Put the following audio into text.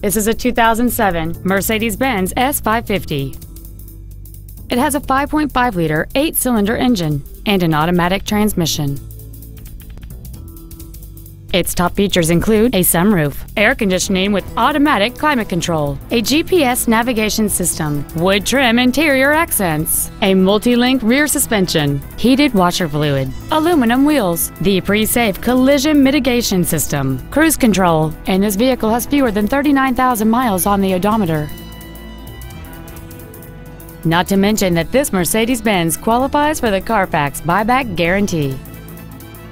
This is a 2007 Mercedes-Benz S550. It has a 5.5-liter, eight-cylinder engine and an automatic transmission. Its top features include a sunroof, air conditioning with automatic climate control, a GPS navigation system, wood trim interior accents, a multi-link rear suspension, heated washer fluid, aluminum wheels, the pre-safe collision mitigation system, cruise control, and this vehicle has fewer than 39,000 miles on the odometer. Not to mention that this Mercedes-Benz qualifies for the Carfax buyback guarantee.